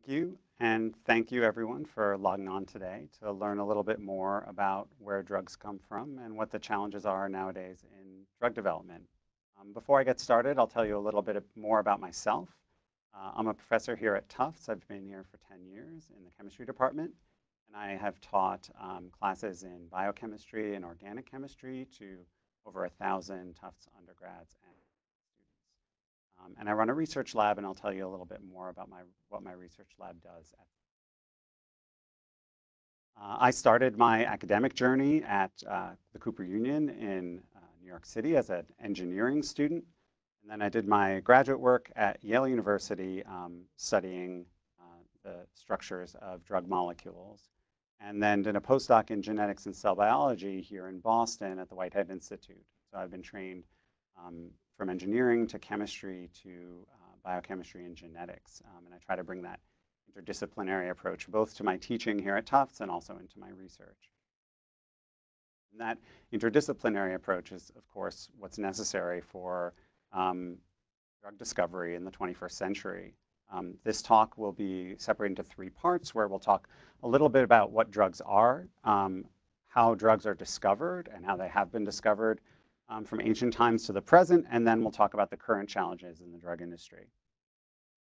Thank you, and thank you everyone for logging on today to learn a little bit more about where drugs come from and what the challenges are nowadays in drug development. Um, before I get started, I'll tell you a little bit more about myself. Uh, I'm a professor here at Tufts. I've been here for 10 years in the chemistry department, and I have taught um, classes in biochemistry and organic chemistry to over a thousand Tufts undergrads and um, and I run a research lab, and I'll tell you a little bit more about my, what my research lab does. Uh, I started my academic journey at uh, the Cooper Union in uh, New York City as an engineering student. And then I did my graduate work at Yale University um, studying the structures of drug molecules. And then did a postdoc in genetics and cell biology here in Boston at the Whitehead Institute. So I've been trained um, from engineering to chemistry to uh, biochemistry and genetics. Um, and I try to bring that interdisciplinary approach both to my teaching here at Tufts and also into my research. And that interdisciplinary approach is, of course, what's necessary for um, drug discovery in the 21st century. Um, this talk will be separated into three parts where we'll talk a little bit about what drugs are, um, how drugs are discovered and how they have been discovered, um, from ancient times to the present, and then we'll talk about the current challenges in the drug industry.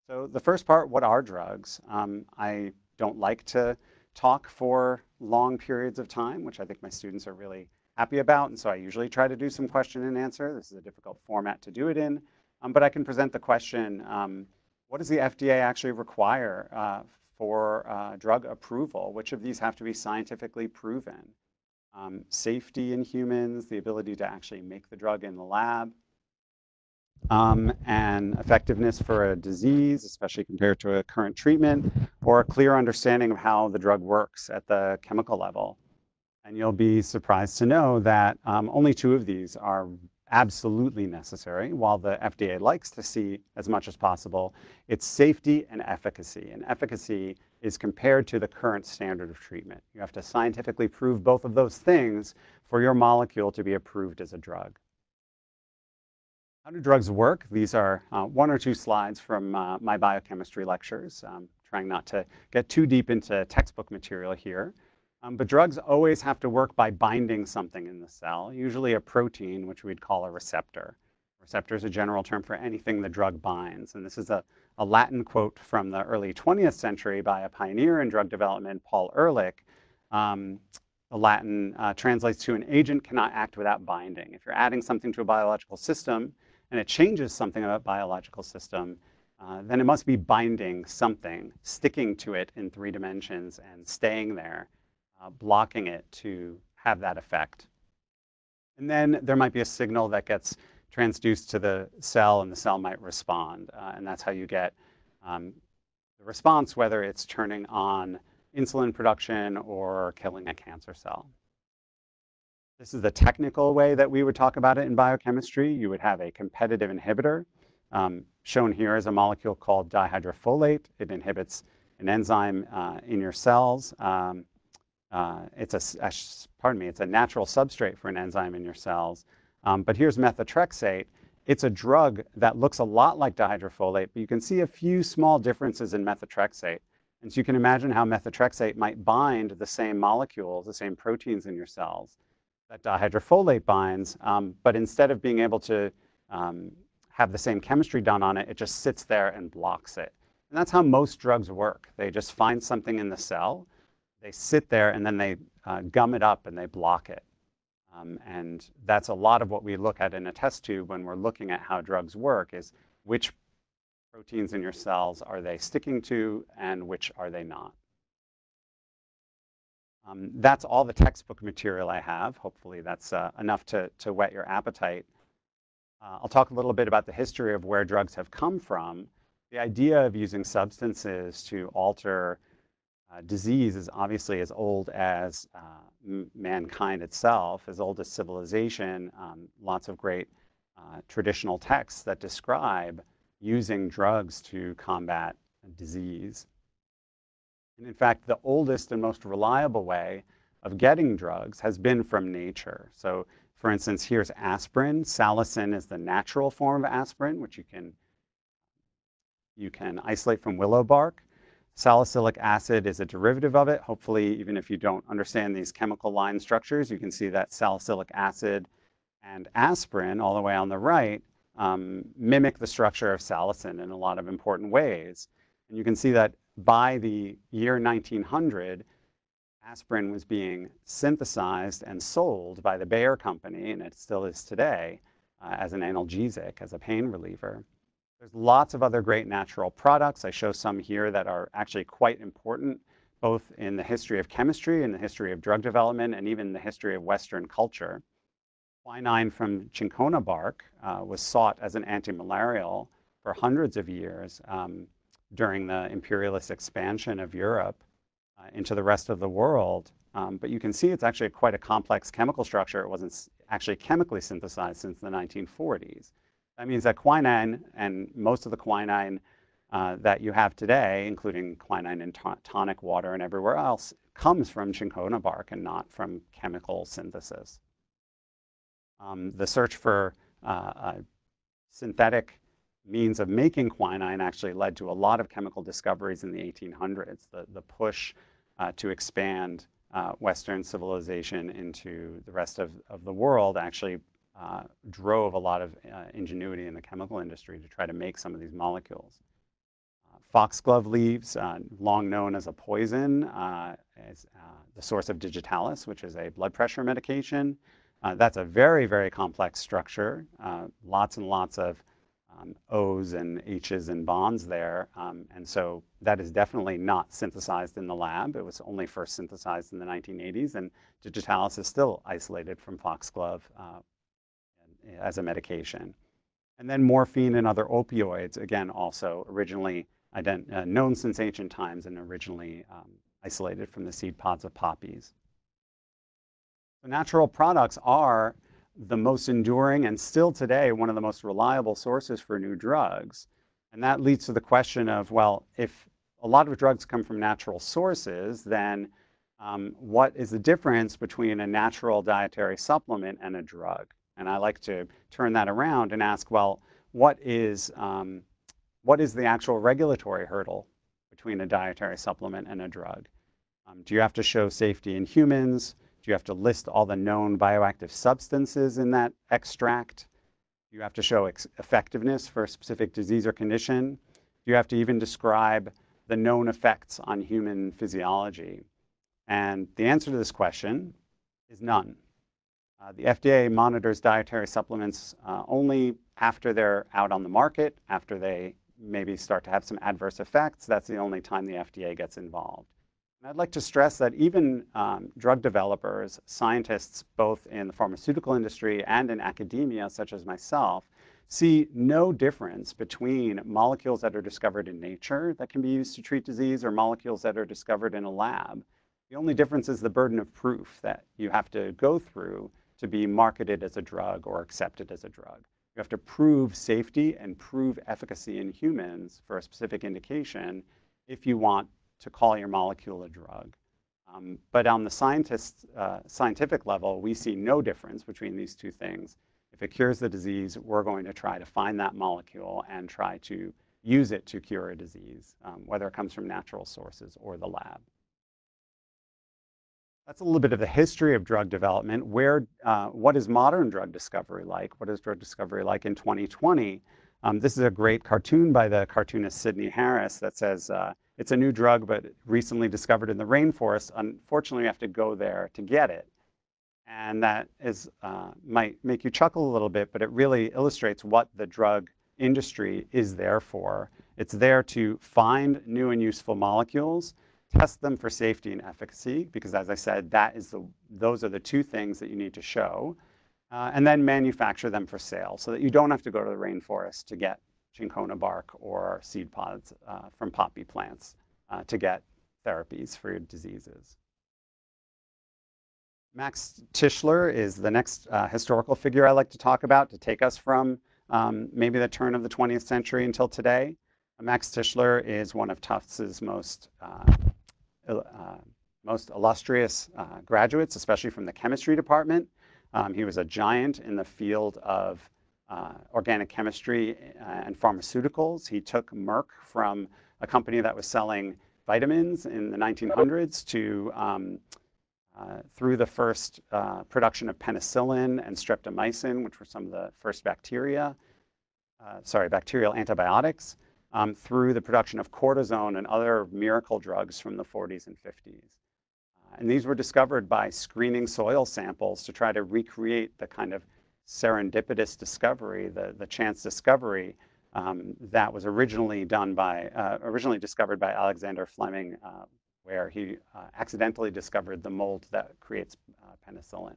So the first part, what are drugs? Um, I don't like to talk for long periods of time, which I think my students are really happy about, and so I usually try to do some question and answer. This is a difficult format to do it in, um, but I can present the question, um, what does the FDA actually require uh, for uh, drug approval? Which of these have to be scientifically proven? Um, safety in humans, the ability to actually make the drug in the lab, um, and effectiveness for a disease, especially compared to a current treatment, or a clear understanding of how the drug works at the chemical level. And you'll be surprised to know that um, only two of these are absolutely necessary, while the FDA likes to see as much as possible, it's safety and efficacy. And efficacy is compared to the current standard of treatment. You have to scientifically prove both of those things for your molecule to be approved as a drug. How do drugs work? These are uh, one or two slides from uh, my biochemistry lectures. I'm trying not to get too deep into textbook material here. Um, but drugs always have to work by binding something in the cell, usually a protein, which we'd call a receptor. Receptor is a general term for anything the drug binds. And this is a, a Latin quote from the early 20th century by a pioneer in drug development, Paul Ehrlich. Um, the Latin uh, translates to an agent cannot act without binding. If you're adding something to a biological system and it changes something about biological system, uh, then it must be binding something, sticking to it in three dimensions and staying there uh, blocking it to have that effect. And then there might be a signal that gets transduced to the cell and the cell might respond. Uh, and that's how you get um, the response, whether it's turning on insulin production or killing a cancer cell. This is the technical way that we would talk about it in biochemistry. You would have a competitive inhibitor. Um, shown here is a molecule called dihydrofolate. It inhibits an enzyme uh, in your cells. Um, uh, it's a, a, pardon me, it's a natural substrate for an enzyme in your cells. Um, but here's methotrexate. It's a drug that looks a lot like dihydrofolate, but you can see a few small differences in methotrexate. And so you can imagine how methotrexate might bind the same molecules, the same proteins in your cells that dihydrofolate binds, um, but instead of being able to um, have the same chemistry done on it, it just sits there and blocks it. And that's how most drugs work. They just find something in the cell, they sit there and then they uh, gum it up and they block it. Um, and that's a lot of what we look at in a test tube when we're looking at how drugs work is which proteins in your cells are they sticking to and which are they not. Um, that's all the textbook material I have. Hopefully that's uh, enough to, to whet your appetite. Uh, I'll talk a little bit about the history of where drugs have come from. The idea of using substances to alter disease is obviously as old as uh, mankind itself, as old as civilization. Um, lots of great uh, traditional texts that describe using drugs to combat disease. And in fact, the oldest and most reliable way of getting drugs has been from nature. So for instance, here's aspirin. Salicin is the natural form of aspirin, which you can, you can isolate from willow bark. Salicylic acid is a derivative of it. Hopefully, even if you don't understand these chemical line structures, you can see that salicylic acid and aspirin, all the way on the right, um, mimic the structure of salicin in a lot of important ways. And you can see that by the year 1900, aspirin was being synthesized and sold by the Bayer company, and it still is today, uh, as an analgesic, as a pain reliever. There's lots of other great natural products. I show some here that are actually quite important, both in the history of chemistry and the history of drug development, and even the history of Western culture. Quinine from cinchona bark uh, was sought as an antimalarial for hundreds of years um, during the imperialist expansion of Europe uh, into the rest of the world. Um, but you can see it's actually quite a complex chemical structure. It wasn't actually chemically synthesized since the 1940s. That means that quinine and most of the quinine uh, that you have today, including quinine in tonic water and everywhere else, comes from cinchona bark and not from chemical synthesis. Um, the search for uh, synthetic means of making quinine actually led to a lot of chemical discoveries in the 1800s. The, the push uh, to expand uh, Western civilization into the rest of, of the world actually uh, drove a lot of uh, ingenuity in the chemical industry to try to make some of these molecules. Uh, foxglove leaves, uh, long known as a poison, uh, is the source of digitalis, which is a blood pressure medication. that's a very, very complex structure, lots and lots of um, O's and H's and bonds there. Um, and so that is definitely not synthesized in the lab. It was only first synthesized in the 1980s, and digitalis is still isolated from foxglove uh, as a medication. And then morphine and other opioids, again, also originally uh, known since ancient times and originally um, isolated from the seed pods of poppies. The natural products are the most enduring and still today one of the most reliable sources for new drugs. And that leads to the question of, well, if a lot of drugs come from natural sources, then um, what is the difference between a natural dietary supplement and a drug? And I like to turn that around and ask, well, what is, um, what is the actual regulatory hurdle between a dietary supplement and a drug? Um, do you have to show safety in humans? Do you have to list all the known bioactive substances in that extract? Do you have to show effectiveness for a specific disease or condition? Do you have to even describe the known effects on human physiology? And the answer to this question is none. Uh, the FDA monitors dietary supplements uh, only after they're out on the market, after they maybe start to have some adverse effects. That's the only time the FDA gets involved. And I'd like to stress that even um, drug developers, scientists both in the pharmaceutical industry and in academia, such as myself, see no difference between molecules that are discovered in nature that can be used to treat disease or molecules that are discovered in a lab. The only difference is the burden of proof that you have to go through to be marketed as a drug or accepted as a drug. You have to prove safety and prove efficacy in humans for a specific indication if you want to call your molecule a drug. Um, but on the scientist, uh, scientific level, we see no difference between these two things. If it cures the disease, we're going to try to find that molecule and try to use it to cure a disease, um, whether it comes from natural sources or the lab. That's a little bit of the history of drug development. Where, uh, what is modern drug discovery like? What is drug discovery like in 2020? Um, this is a great cartoon by the cartoonist Sidney Harris that says uh, it's a new drug, but recently discovered in the rainforest. Unfortunately, we have to go there to get it. And that is, uh, might make you chuckle a little bit, but it really illustrates what the drug industry is there for. It's there to find new and useful molecules test them for safety and efficacy, because as I said, that is the, those are the two things that you need to show, uh, and then manufacture them for sale so that you don't have to go to the rainforest to get cinchona bark or seed pods uh, from poppy plants uh, to get therapies for your diseases. Max Tischler is the next uh, historical figure I like to talk about to take us from um, maybe the turn of the 20th century until today. Max Tischler is one of Tufts's most uh, most illustrious uh, graduates, especially from the chemistry department. Um, he was a giant in the field of uh, organic chemistry and pharmaceuticals. He took Merck from a company that was selling vitamins in the 1900s to um, uh, through the first uh, production of penicillin and streptomycin, which were some of the first bacteria, uh, sorry, bacterial antibiotics, um, through the production of cortisone and other miracle drugs from the 40s and 50s. Uh, and these were discovered by screening soil samples to try to recreate the kind of serendipitous discovery, the, the chance discovery um, that was originally done by, uh, originally discovered by Alexander Fleming uh, where he uh, accidentally discovered the mold that creates uh, penicillin.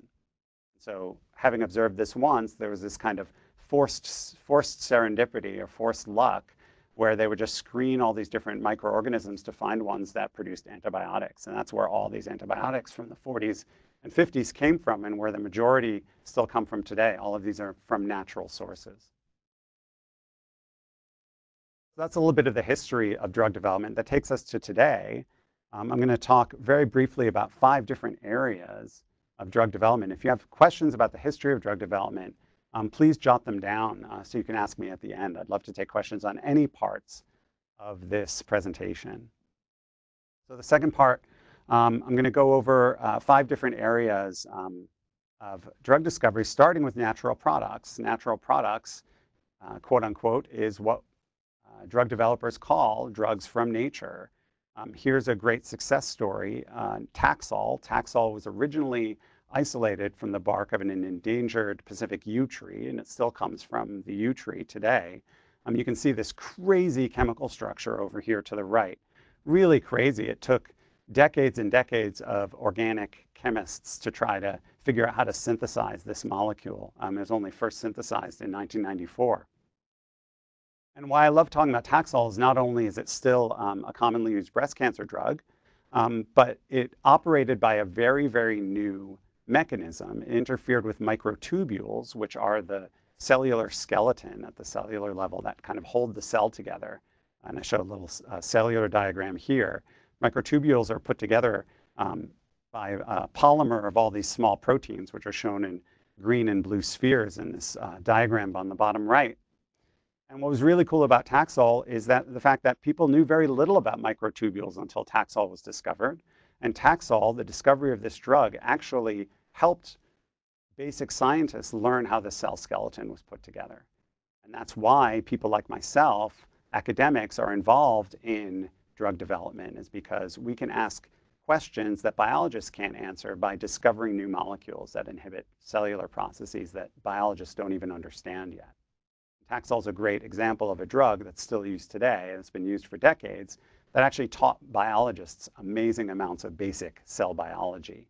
So having observed this once, there was this kind of forced, forced serendipity or forced luck where they would just screen all these different microorganisms to find ones that produced antibiotics. And that's where all these antibiotics from the 40s and 50s came from and where the majority still come from today. All of these are from natural sources. So that's a little bit of the history of drug development that takes us to today. Um, I'm going to talk very briefly about five different areas of drug development. If you have questions about the history of drug development, um, please jot them down uh, so you can ask me at the end. I'd love to take questions on any parts of this presentation. So the second part, um, I'm going to go over uh, five different areas um, of drug discovery, starting with natural products. Natural products, uh, quote unquote, is what uh, drug developers call drugs from nature. Um, here's a great success story. Uh, Taxol. Taxol was originally isolated from the bark of an endangered Pacific yew tree, and it still comes from the yew tree today. Um, you can see this crazy chemical structure over here to the right. Really crazy. It took decades and decades of organic chemists to try to figure out how to synthesize this molecule. Um, it was only first synthesized in 1994. And why I love talking about Taxol is not only is it still um, a commonly used breast cancer drug, um, but it operated by a very, very new mechanism. Interfered with microtubules, which are the cellular skeleton at the cellular level that kind of hold the cell together. And I show a little uh, cellular diagram here. Microtubules are put together um, by a polymer of all these small proteins, which are shown in green and blue spheres in this uh, diagram on the bottom right. And what was really cool about Taxol is that the fact that people knew very little about microtubules until Taxol was discovered. And Taxol, the discovery of this drug, actually helped basic scientists learn how the cell skeleton was put together. And that's why people like myself, academics, are involved in drug development, is because we can ask questions that biologists can't answer by discovering new molecules that inhibit cellular processes that biologists don't even understand yet. Taxol is a great example of a drug that's still used today and it's been used for decades that actually taught biologists amazing amounts of basic cell biology.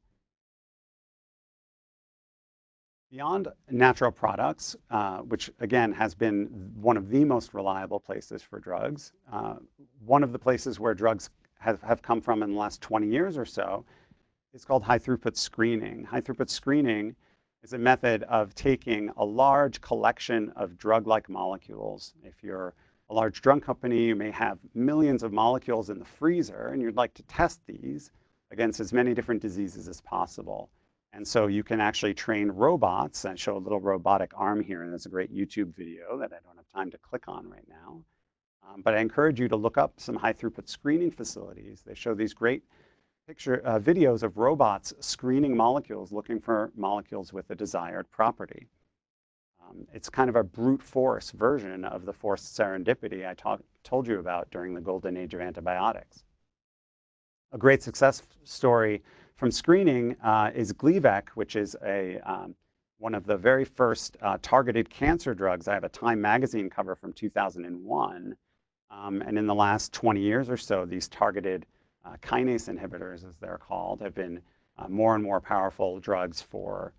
Beyond natural products, uh, which again has been one of the most reliable places for drugs, uh, one of the places where drugs have, have come from in the last 20 years or so is called high throughput screening. High throughput screening is a method of taking a large collection of drug-like molecules. If you're a large drug company, you may have millions of molecules in the freezer, and you'd like to test these against as many different diseases as possible. And so you can actually train robots. I show a little robotic arm here, and there's a great YouTube video that I don't have time to click on right now. Um, but I encourage you to look up some high throughput screening facilities. They show these great picture uh, videos of robots screening molecules, looking for molecules with a desired property. Um, it's kind of a brute force version of the forced serendipity I talk, told you about during the golden age of antibiotics. A great success story from screening uh, is Gleevec, which is a, um, one of the very first uh, targeted cancer drugs. I have a Time magazine cover from 2001. Um, and in the last 20 years or so, these targeted uh, kinase inhibitors, as they're called, have been more and more powerful drugs for,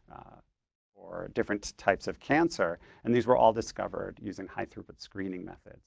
for different types of cancer. And these were all discovered using high throughput screening methods.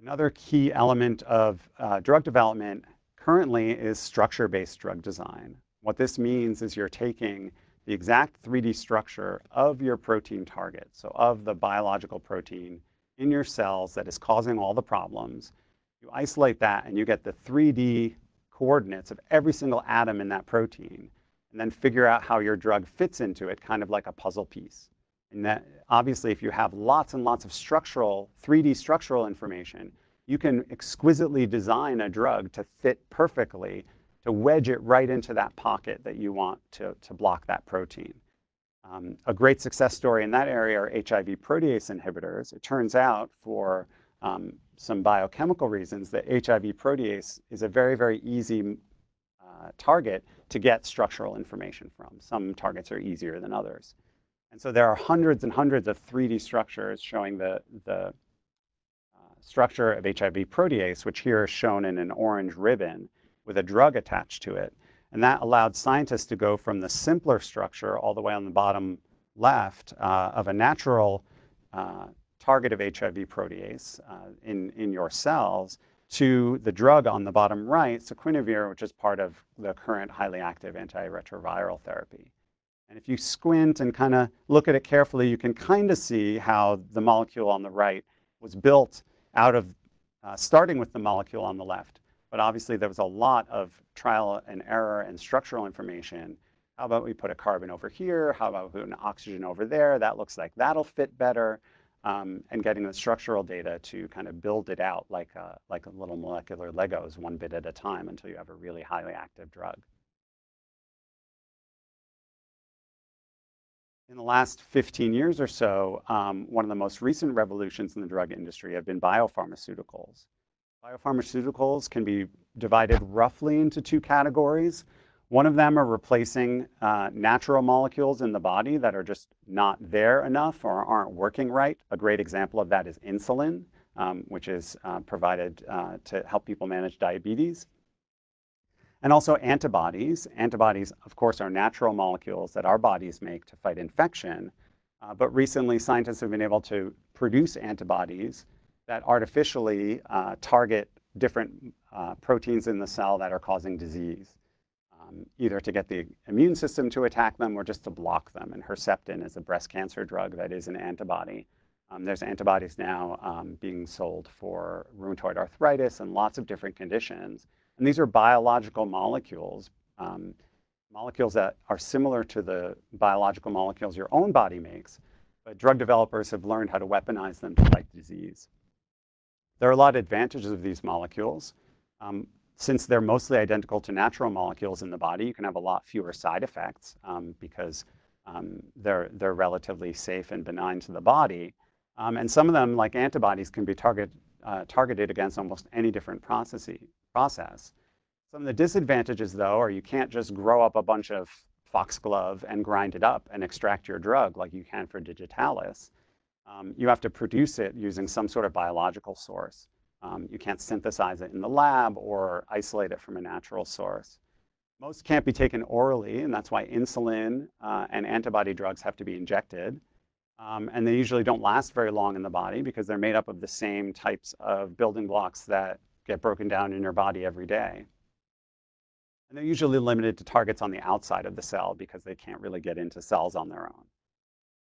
Another key element of uh, drug development currently is structure-based drug design. What this means is you're taking the exact 3D structure of your protein target, so of the biological protein in your cells that is causing all the problems, you isolate that and you get the 3D coordinates of every single atom in that protein and then figure out how your drug fits into it, kind of like a puzzle piece. And that obviously if you have lots and lots of structural, 3D structural information, you can exquisitely design a drug to fit perfectly to wedge it right into that pocket that you want to, to block that protein. Um, a great success story in that area are HIV protease inhibitors. It turns out for um, some biochemical reasons that HIV protease is a very, very easy uh, target to get structural information from. Some targets are easier than others. And so there are hundreds and hundreds of 3D structures showing the, the structure of HIV protease, which here is shown in an orange ribbon with a drug attached to it. And that allowed scientists to go from the simpler structure all the way on the bottom left uh, of a natural uh, target of HIV protease uh, in, in your cells to the drug on the bottom right, saquinavir, which is part of the current highly active antiretroviral therapy. And if you squint and kind of look at it carefully, you can kind of see how the molecule on the right was built out of uh, starting with the molecule on the left. But obviously there was a lot of trial and error and structural information. How about we put a carbon over here? How about we put an oxygen over there? That looks like that'll fit better. Um, and getting the structural data to kind of build it out like a, like a little molecular Legos one bit at a time until you have a really highly active drug. In the last 15 years or so, um, one of the most recent revolutions in the drug industry have been biopharmaceuticals. Biopharmaceuticals can be divided roughly into two categories. One of them are replacing uh, natural molecules in the body that are just not there enough or aren't working right. A great example of that is insulin, um, which is uh, provided uh, to help people manage diabetes. And also antibodies. Antibodies, of course, are natural molecules that our bodies make to fight infection. Uh, but recently, scientists have been able to produce antibodies that artificially uh, target different uh, proteins in the cell that are causing disease, um, either to get the immune system to attack them or just to block them. And Herceptin is a breast cancer drug that is an antibody. Um, there's antibodies now um, being sold for rheumatoid arthritis and lots of different conditions. And these are biological molecules, um, molecules that are similar to the biological molecules your own body makes, but drug developers have learned how to weaponize them to fight disease. There are a lot of advantages of these molecules. Um, since they're mostly identical to natural molecules in the body, you can have a lot fewer side effects um, because um, they're, they're relatively safe and benign to the body. Um, and some of them, like antibodies, can be target, uh, targeted against almost any different process. Some of the disadvantages, though, are you can't just grow up a bunch of foxglove and grind it up and extract your drug like you can for digitalis um, you have to produce it using some sort of biological source. Um, you can't synthesize it in the lab or isolate it from a natural source. Most can't be taken orally, and that's why insulin uh, and antibody drugs have to be injected. Um, and they usually don't last very long in the body because they're made up of the same types of building blocks that get broken down in your body every day. And they're usually limited to targets on the outside of the cell because they can't really get into cells on their own.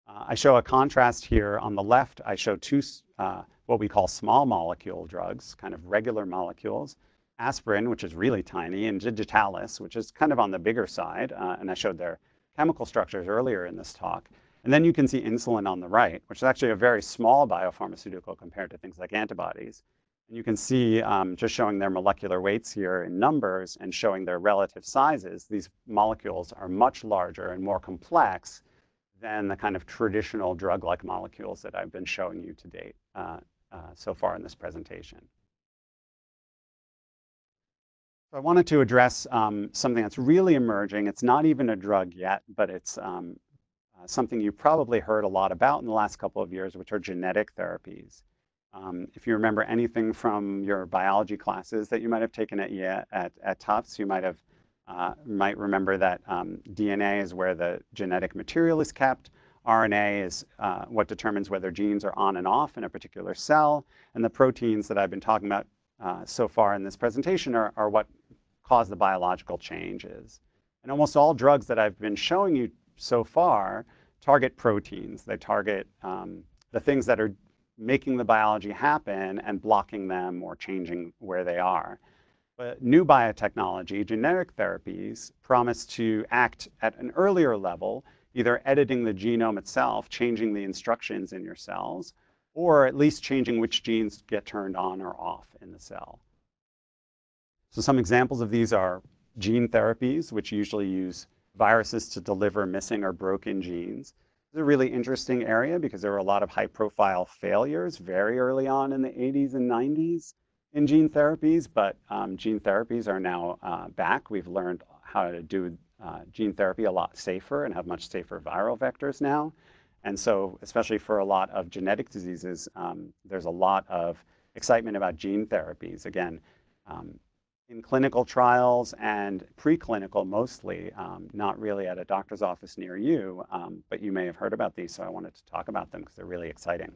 Uh, I show a contrast here. On the left, I show two, uh, what we call small molecule drugs, kind of regular molecules. Aspirin, which is really tiny, and digitalis, which is kind of on the bigger side. Uh, and I showed their chemical structures earlier in this talk. And then you can see insulin on the right, which is actually a very small biopharmaceutical compared to things like antibodies. And you can see, um, just showing their molecular weights here in numbers and showing their relative sizes, these molecules are much larger and more complex than the kind of traditional drug-like molecules that I've been showing you to date uh, uh, so far in this presentation. I wanted to address um, something that's really emerging. It's not even a drug yet, but it's um, uh, something you probably heard a lot about in the last couple of years, which are genetic therapies. Um, if you remember anything from your biology classes that you might have taken at, at, at Tufts, you might have uh, might remember that um, DNA is where the genetic material is kept. RNA is uh, what determines whether genes are on and off in a particular cell. And the proteins that I've been talking about uh, so far in this presentation are, are what cause the biological changes. And almost all drugs that I've been showing you so far target proteins. They target um, the things that are making the biology happen and blocking them or changing where they are. But new biotechnology, genetic therapies, promise to act at an earlier level, either editing the genome itself, changing the instructions in your cells, or at least changing which genes get turned on or off in the cell. So some examples of these are gene therapies, which usually use viruses to deliver missing or broken genes. It's a really interesting area because there were a lot of high profile failures very early on in the 80s and 90s in gene therapies, but um, gene therapies are now uh, back. We've learned how to do uh, gene therapy a lot safer and have much safer viral vectors now. And so, especially for a lot of genetic diseases, um, there's a lot of excitement about gene therapies. Again, um, in clinical trials and preclinical mostly, um, not really at a doctor's office near you, um, but you may have heard about these, so I wanted to talk about them because they're really exciting.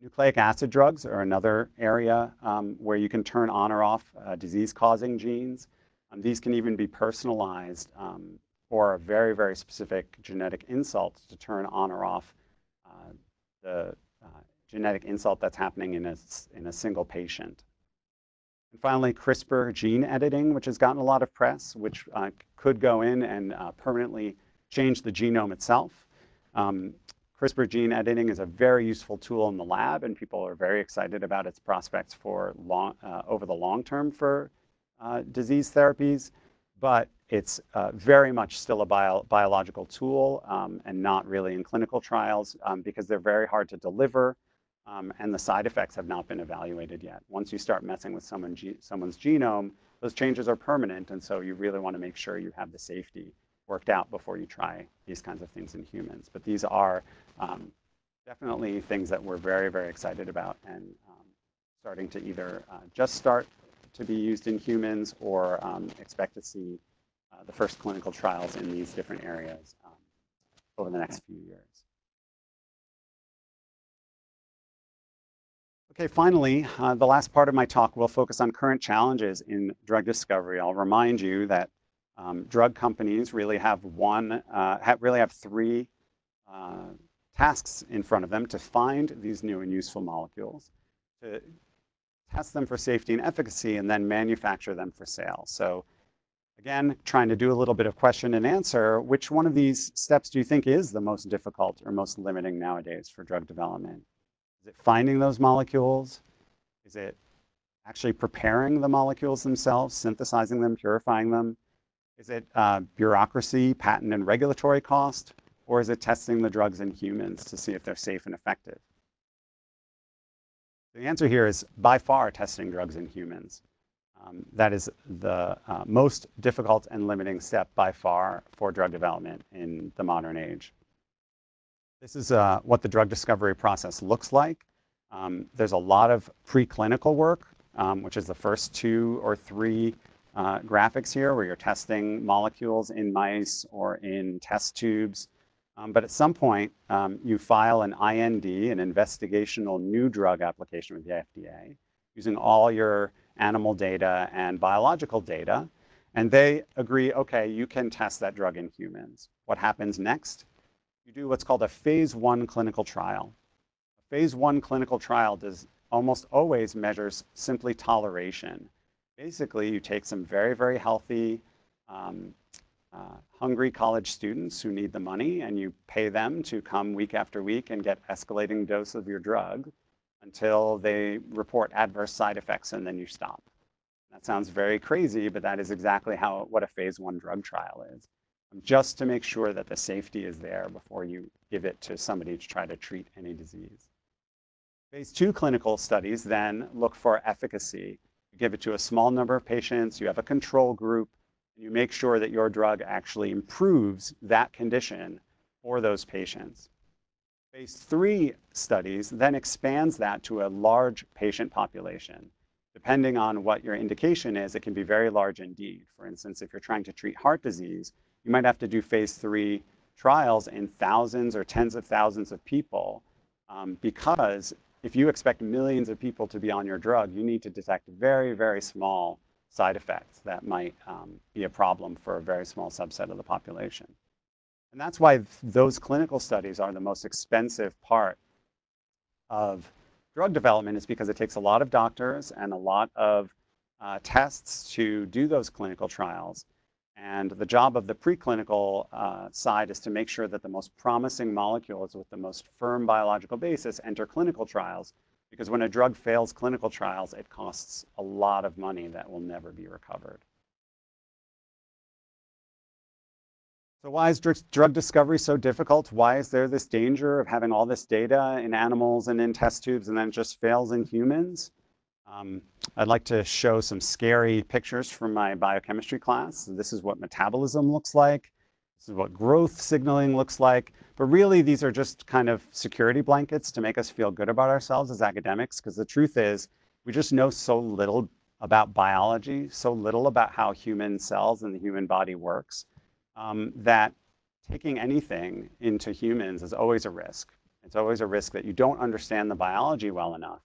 Nucleic acid drugs are another area um, where you can turn on or off uh, disease-causing genes. Um, these can even be personalized um, for a very, very specific genetic insult to turn on or off uh, the uh, genetic insult that's happening in a, in a single patient. And finally, CRISPR gene editing, which has gotten a lot of press, which uh, could go in and uh, permanently change the genome itself. Um, CRISPR gene editing is a very useful tool in the lab, and people are very excited about its prospects for long, uh, over the long term for uh, disease therapies. But it's uh, very much still a bio biological tool um, and not really in clinical trials um, because they're very hard to deliver um, and the side effects have not been evaluated yet. Once you start messing with someone someone's genome, those changes are permanent, and so you really want to make sure you have the safety worked out before you try these kinds of things in humans. But these are um, definitely things that we're very, very excited about and um, starting to either uh, just start to be used in humans or um, expect to see uh, the first clinical trials in these different areas um, over the next few years. Okay, finally, uh, the last part of my talk will focus on current challenges in drug discovery. I'll remind you that um, drug companies really have one, uh, really have three uh, tasks in front of them to find these new and useful molecules, to test them for safety and efficacy, and then manufacture them for sale. So again, trying to do a little bit of question and answer, which one of these steps do you think is the most difficult or most limiting nowadays for drug development? Is it finding those molecules? Is it actually preparing the molecules themselves, synthesizing them, purifying them? Is it uh, bureaucracy, patent and regulatory cost? Or is it testing the drugs in humans to see if they're safe and effective? The answer here is by far testing drugs in humans. Um, that is the uh, most difficult and limiting step by far for drug development in the modern age. This is uh, what the drug discovery process looks like. Um, there's a lot of preclinical work, um, which is the first two or three uh, graphics here, where you're testing molecules in mice or in test tubes um, but at some point, um, you file an IND, an investigational new drug application with the FDA, using all your animal data and biological data. And they agree, okay, you can test that drug in humans. What happens next? You do what's called a phase one clinical trial. A phase one clinical trial does almost always measures simply toleration. Basically, you take some very, very healthy um, uh, hungry college students who need the money and you pay them to come week after week and get escalating dose of your drug until they report adverse side effects and then you stop. That sounds very crazy, but that is exactly how what a phase one drug trial is. Just to make sure that the safety is there before you give it to somebody to try to treat any disease. Phase two clinical studies then look for efficacy. You give it to a small number of patients, you have a control group, and you make sure that your drug actually improves that condition for those patients. Phase three studies then expands that to a large patient population. Depending on what your indication is, it can be very large indeed. For instance, if you're trying to treat heart disease, you might have to do phase three trials in thousands or tens of thousands of people um, because if you expect millions of people to be on your drug, you need to detect very, very small side effects that might um, be a problem for a very small subset of the population. And that's why those clinical studies are the most expensive part of drug development is because it takes a lot of doctors and a lot of uh, tests to do those clinical trials. And the job of the preclinical uh, side is to make sure that the most promising molecules with the most firm biological basis enter clinical trials. Because when a drug fails clinical trials, it costs a lot of money that will never be recovered. So why is drug discovery so difficult? Why is there this danger of having all this data in animals and in test tubes and then it just fails in humans? Um, I'd like to show some scary pictures from my biochemistry class. This is what metabolism looks like. This is what growth signaling looks like. But really, these are just kind of security blankets to make us feel good about ourselves as academics, because the truth is, we just know so little about biology, so little about how human cells and the human body works, um, that taking anything into humans is always a risk. It's always a risk that you don't understand the biology well enough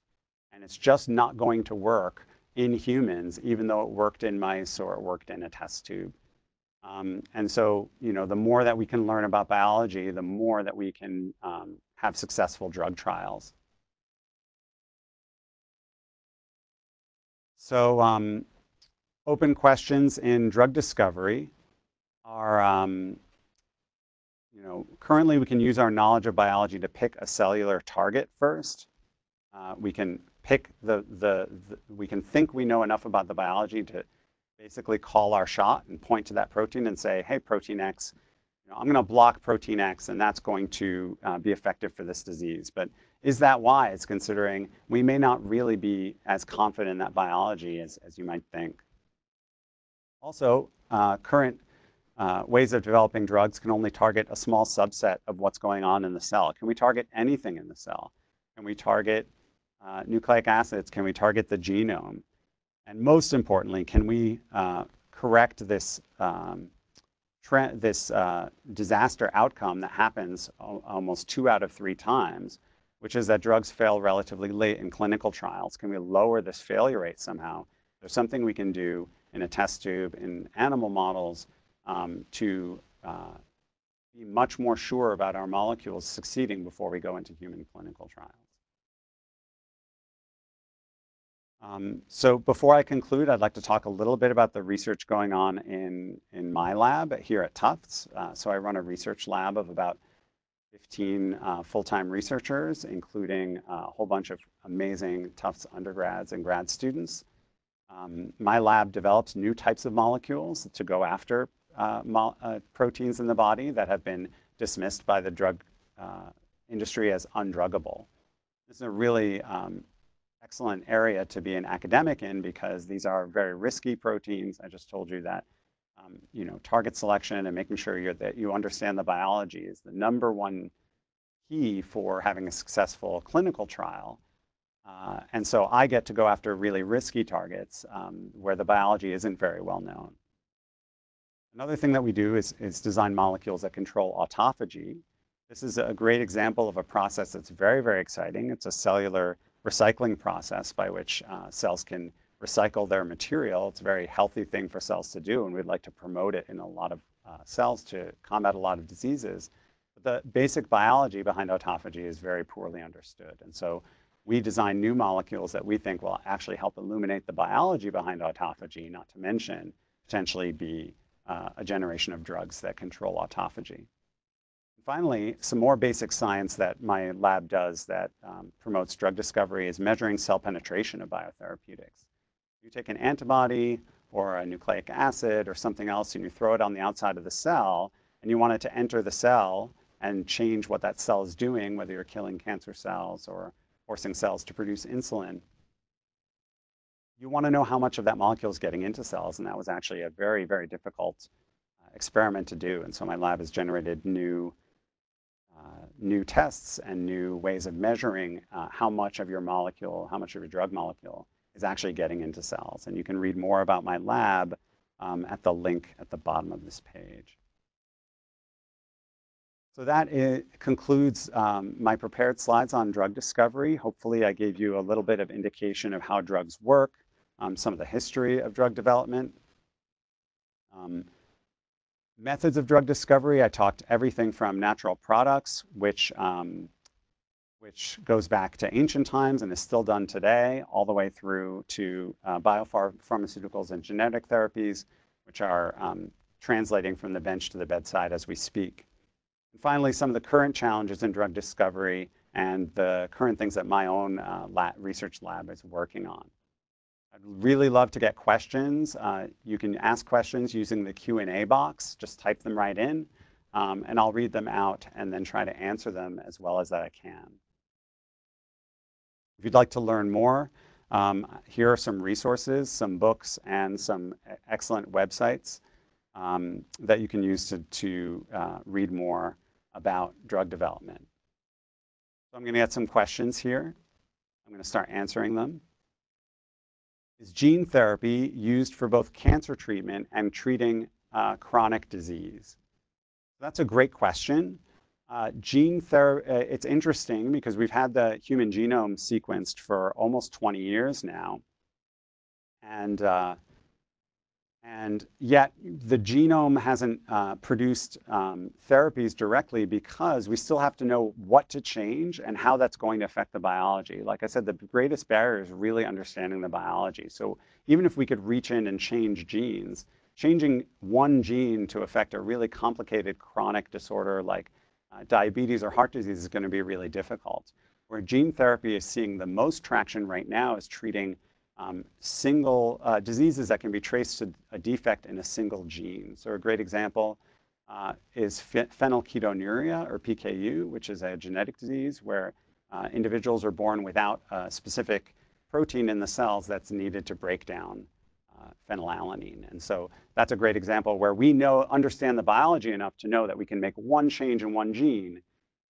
and it's just not going to work in humans, even though it worked in mice or it worked in a test tube. Um, and so, you know, the more that we can learn about biology, the more that we can um, have successful drug trials. So, um, open questions in drug discovery are, um, you know, currently we can use our knowledge of biology to pick a cellular target first. Uh, we can pick the, the, the, we can think we know enough about the biology to basically call our shot and point to that protein and say, hey, protein X, you know, I'm going to block protein X and that's going to uh, be effective for this disease. But is that wise considering we may not really be as confident in that biology as, as you might think? Also, uh, current uh, ways of developing drugs can only target a small subset of what's going on in the cell. Can we target anything in the cell? Can we target uh, nucleic acids? Can we target the genome? And most importantly, can we uh, correct this, um, this uh, disaster outcome that happens almost two out of three times, which is that drugs fail relatively late in clinical trials? Can we lower this failure rate somehow? There's something we can do in a test tube in animal models um, to uh, be much more sure about our molecules succeeding before we go into human clinical trials. Um, so before I conclude, I'd like to talk a little bit about the research going on in, in my lab here at Tufts. Uh, so I run a research lab of about 15 uh, full-time researchers, including a whole bunch of amazing Tufts undergrads and grad students. Um, my lab develops new types of molecules to go after uh, uh, proteins in the body that have been dismissed by the drug uh, industry as undruggable. This is a really um, excellent area to be an academic in because these are very risky proteins. I just told you that um, you know, target selection and making sure that you understand the biology is the number one key for having a successful clinical trial. Uh, and so I get to go after really risky targets um, where the biology isn't very well known. Another thing that we do is, is design molecules that control autophagy. This is a great example of a process that's very, very exciting. It's a cellular recycling process by which uh, cells can recycle their material. It's a very healthy thing for cells to do, and we'd like to promote it in a lot of uh, cells to combat a lot of diseases. But the basic biology behind autophagy is very poorly understood. And so we design new molecules that we think will actually help illuminate the biology behind autophagy, not to mention potentially be uh, a generation of drugs that control autophagy. Finally, some more basic science that my lab does that um, promotes drug discovery is measuring cell penetration of biotherapeutics. You take an antibody or a nucleic acid or something else and you throw it on the outside of the cell and you want it to enter the cell and change what that cell is doing, whether you're killing cancer cells or forcing cells to produce insulin. You want to know how much of that molecule is getting into cells, and that was actually a very, very difficult uh, experiment to do. And so my lab has generated new new tests and new ways of measuring uh, how much of your molecule, how much of your drug molecule is actually getting into cells. And you can read more about my lab um, at the link at the bottom of this page. So that is, concludes um, my prepared slides on drug discovery. Hopefully I gave you a little bit of indication of how drugs work, um, some of the history of drug development. Um, Methods of drug discovery, I talked everything from natural products, which, um, which goes back to ancient times and is still done today, all the way through to uh, biopharmaceuticals and genetic therapies, which are um, translating from the bench to the bedside as we speak. And finally, some of the current challenges in drug discovery and the current things that my own uh, research lab is working on. I'd really love to get questions. Uh, you can ask questions using the Q&A box. Just type them right in, um, and I'll read them out and then try to answer them as well as that I can. If you'd like to learn more, um, here are some resources, some books, and some excellent websites um, that you can use to, to uh, read more about drug development. So I'm going to get some questions here. I'm going to start answering them. Is gene therapy used for both cancer treatment and treating uh, chronic disease? That's a great question. Uh, gene therapy, uh, it's interesting because we've had the human genome sequenced for almost 20 years now. And uh, and yet the genome hasn't uh, produced um, therapies directly because we still have to know what to change and how that's going to affect the biology. Like I said, the greatest barrier is really understanding the biology. So even if we could reach in and change genes, changing one gene to affect a really complicated chronic disorder like uh, diabetes or heart disease is going to be really difficult. Where gene therapy is seeing the most traction right now is treating um, single uh, diseases that can be traced to a defect in a single gene. So a great example uh, is phenylketonuria, or PKU, which is a genetic disease where uh, individuals are born without a specific protein in the cells that's needed to break down uh, phenylalanine. And so that's a great example where we know, understand the biology enough to know that we can make one change in one gene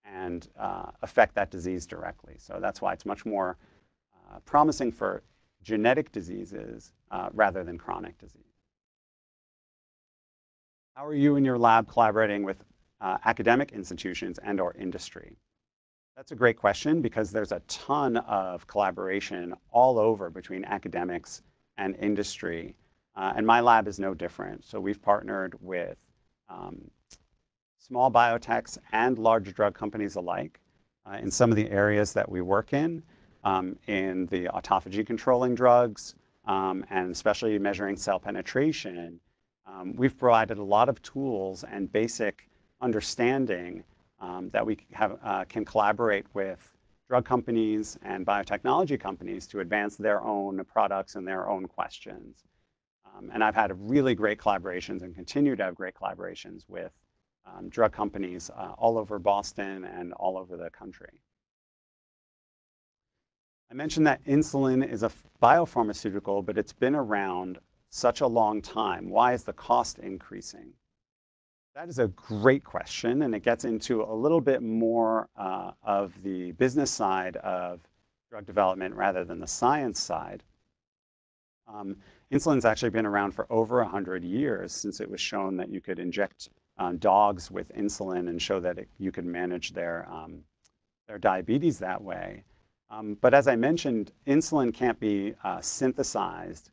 and uh, affect that disease directly. So that's why it's much more uh, promising for genetic diseases uh, rather than chronic disease. How are you and your lab collaborating with uh, academic institutions and or industry? That's a great question because there's a ton of collaboration all over between academics and industry. Uh, and my lab is no different. So we've partnered with um, small biotechs and large drug companies alike uh, in some of the areas that we work in in the autophagy controlling drugs, um, and especially measuring cell penetration, um, we've provided a lot of tools and basic understanding um, that we have, uh, can collaborate with drug companies and biotechnology companies to advance their own products and their own questions. Um, and I've had really great collaborations and continue to have great collaborations with um, drug companies uh, all over Boston and all over the country. I mentioned that insulin is a biopharmaceutical, but it's been around such a long time. Why is the cost increasing? That is a great question, and it gets into a little bit more uh, of the business side of drug development rather than the science side. Um, insulin's actually been around for over 100 years since it was shown that you could inject um, dogs with insulin and show that it, you could manage their, um, their diabetes that way. Um, but as I mentioned, insulin can't be uh, synthesized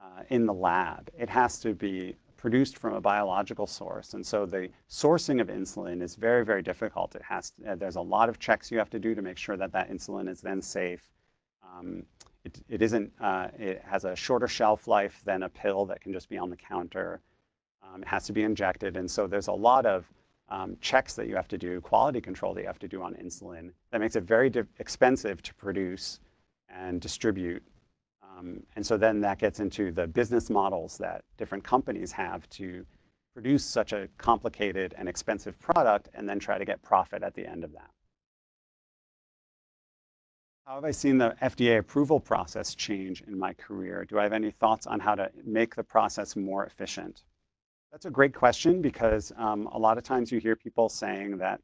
uh, in the lab. It has to be produced from a biological source. And so the sourcing of insulin is very, very difficult. It has to, uh, there's a lot of checks you have to do to make sure that that insulin is then safe. Um, it, it isn't, uh, it has a shorter shelf life than a pill that can just be on the counter. Um, it has to be injected. And so there's a lot of checks that you have to do, quality control that you have to do on insulin. That makes it very expensive to produce and distribute. Um, and so then that gets into the business models that different companies have to produce such a complicated and expensive product and then try to get profit at the end of that. How have I seen the FDA approval process change in my career? Do I have any thoughts on how to make the process more efficient? That's a great question because um, a lot of times you hear people saying that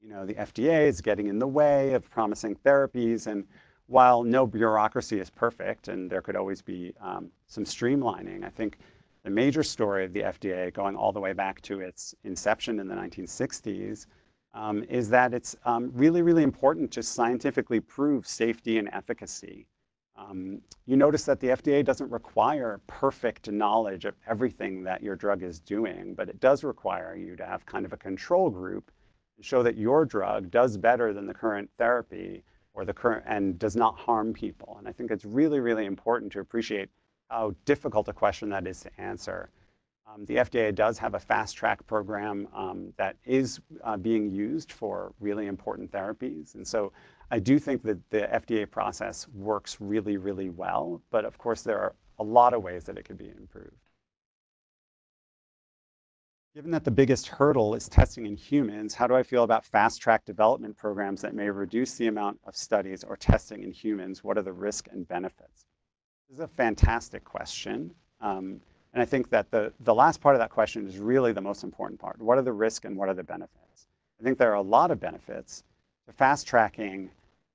you know, the FDA is getting in the way of promising therapies. And while no bureaucracy is perfect and there could always be um, some streamlining, I think the major story of the FDA going all the way back to its inception in the 1960s um, is that it's um, really, really important to scientifically prove safety and efficacy. Um, you notice that the FDA doesn't require perfect knowledge of everything that your drug is doing, but it does require you to have kind of a control group to show that your drug does better than the current therapy or the current and does not harm people. And I think it's really, really important to appreciate how difficult a question that is to answer. Um, the FDA does have a fast track program um, that is uh, being used for really important therapies. And so I do think that the FDA process works really, really well. But of course, there are a lot of ways that it could be improved. Given that the biggest hurdle is testing in humans, how do I feel about fast track development programs that may reduce the amount of studies or testing in humans? What are the risks and benefits? This is a fantastic question. Um, and I think that the, the last part of that question is really the most important part. What are the risks and what are the benefits? I think there are a lot of benefits fast tracking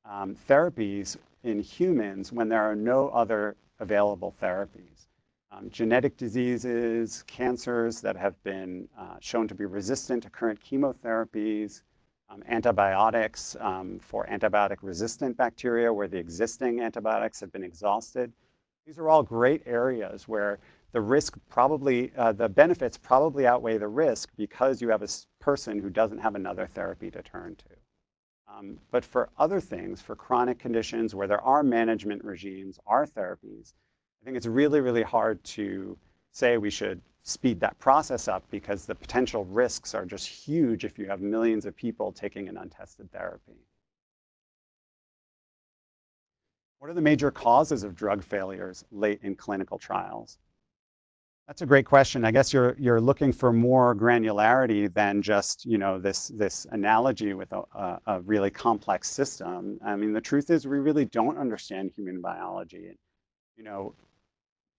um, therapies in humans when there are no other available therapies um, genetic diseases, cancers that have been uh, shown to be resistant to current chemotherapies, um, antibiotics for antibiotic-resistant bacteria where the existing antibiotics have been exhausted. These are all great areas where the risk probably, uh, the benefits probably outweigh the risk because you have a person who doesn't have another therapy to turn to. Um, but for other things, for chronic conditions where there are management regimes, are therapies, I think it's really, really hard to say we should speed that process up because the potential risks are just huge if you have millions of people taking an untested therapy. What are the major causes of drug failures late in clinical trials? That's a great question. I guess you're you're looking for more granularity than just you know this this analogy with a, a, really complex system. I mean, the truth is we really don't understand human biology. You know,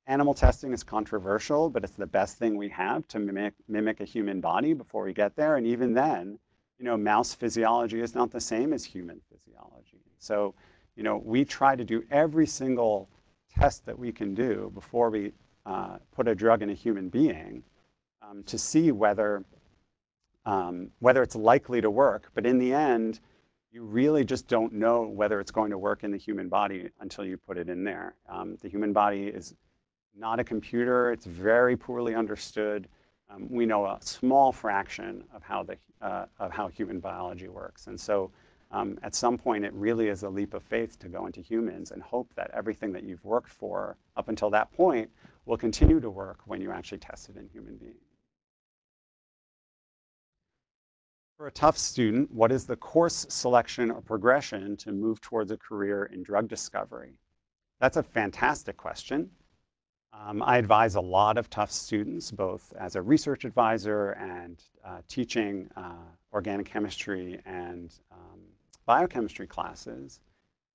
Animal testing is controversial, but it's the best thing we have to mimic, mimic a human body before we get there. And even then, you know, mouse physiology is not the same as human physiology. So, you know, we try to do every single test that we can do before we uh, put a drug in a human being um, to see whether, um, whether it's likely to work. But in the end, you really just don't know whether it's going to work in the human body until you put it in there. Um, the human body is not a computer. It's very poorly understood. Um, we know a small fraction of how, the, uh, of how human biology works. And so um, at some point, it really is a leap of faith to go into humans and hope that everything that you've worked for up until that point will continue to work when you actually test it in human beings. For a Tufts student, what is the course selection or progression to move towards a career in drug discovery? That's a fantastic question. Um, I advise a lot of Tufts students, both as a research advisor and uh, teaching uh, organic chemistry and um, biochemistry classes.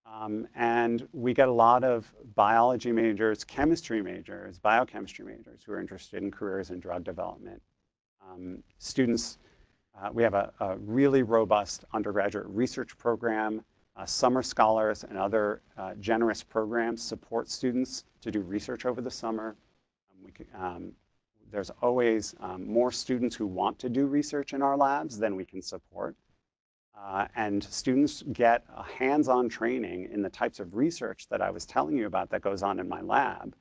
Um, and we get a lot of biology majors, chemistry majors, biochemistry majors who are interested in careers in drug development. Um, students, uh, we have a, a really robust undergraduate research program uh, summer scholars and other uh, generous programs support students to do research over the summer. Um, can, um, there's always um, more students who want to do research in our labs than we can support. Uh, and students get a hands-on training in the types of research that I was telling you about that goes on in my lab.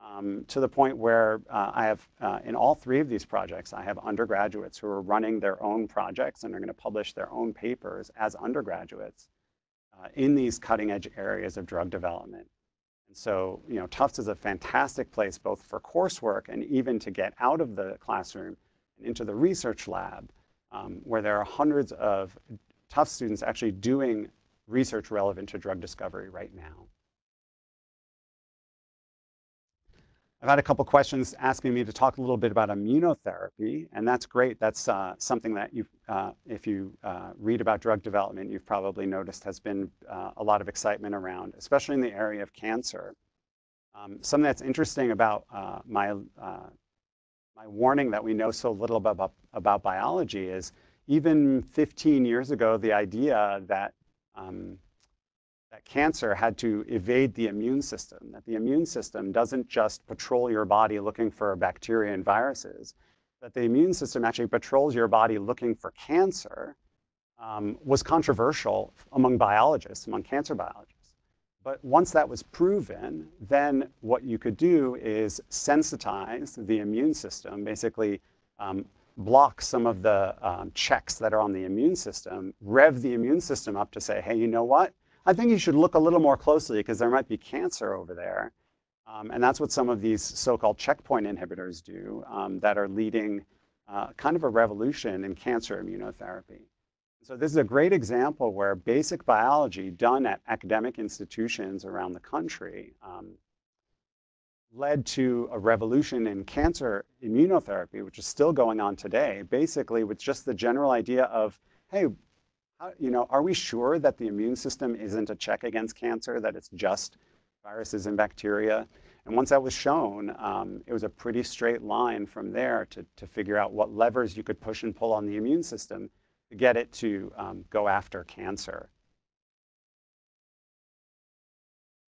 Um, to the point where uh, I have, uh, in all three of these projects, I have undergraduates who are running their own projects and are going to publish their own papers as undergraduates uh, in these cutting edge areas of drug development. And so, you know, Tufts is a fantastic place both for coursework and even to get out of the classroom and into the research lab um, where there are hundreds of Tufts students actually doing research relevant to drug discovery right now. I've had a couple questions asking me to talk a little bit about immunotherapy, and that's great. That's uh, something that you, uh, if you uh, read about drug development, you've probably noticed has been uh, a lot of excitement around, especially in the area of cancer. Um, something that's interesting about uh, my, uh, my warning that we know so little about, about biology is even 15 years ago, the idea that um, that cancer had to evade the immune system, that the immune system doesn't just patrol your body looking for bacteria and viruses, that the immune system actually patrols your body looking for cancer um, was controversial among biologists, among cancer biologists. But once that was proven, then what you could do is sensitize the immune system, basically um, block some of the um, checks that are on the immune system, rev the immune system up to say, hey, you know what? I think you should look a little more closely because there might be cancer over there. Um, and that's what some of these so-called checkpoint inhibitors do um, that are leading uh, kind of a revolution in cancer immunotherapy. So this is a great example where basic biology done at academic institutions around the country um, led to a revolution in cancer immunotherapy, which is still going on today, basically with just the general idea of, hey, how, you know, are we sure that the immune system isn't a check against cancer, that it's just viruses and bacteria? And once that was shown, um, it was a pretty straight line from there to, to figure out what levers you could push and pull on the immune system to get it to um, go after cancer.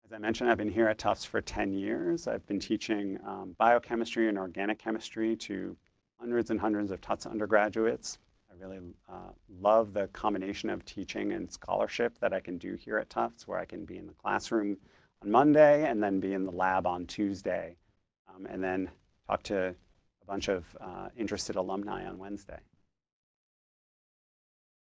As I mentioned, I've been here at Tufts for 10 years. I've been teaching um, biochemistry and organic chemistry to hundreds and hundreds of Tufts undergraduates. I really uh, love the combination of teaching and scholarship that I can do here at Tufts, where I can be in the classroom on Monday and then be in the lab on Tuesday, um, and then talk to a bunch of uh, interested alumni on Wednesday.